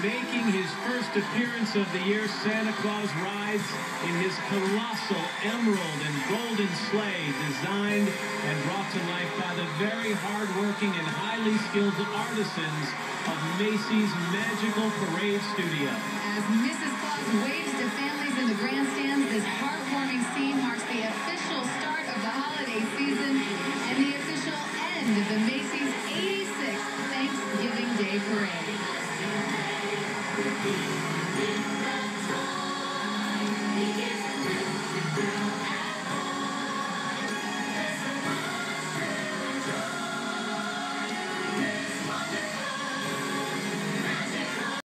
making his first appearance of the year, Santa Claus rides in his colossal emerald and golden sleigh designed and brought to life by the very hardworking and highly skilled artisans of Macy's Magical Parade Studio. As Mrs. Claus waves to families in the grandstands, this heartwarming scene marks the official start of the holiday season and the official end of the Macy's 86th Thanksgiving Day Parade. Thank you.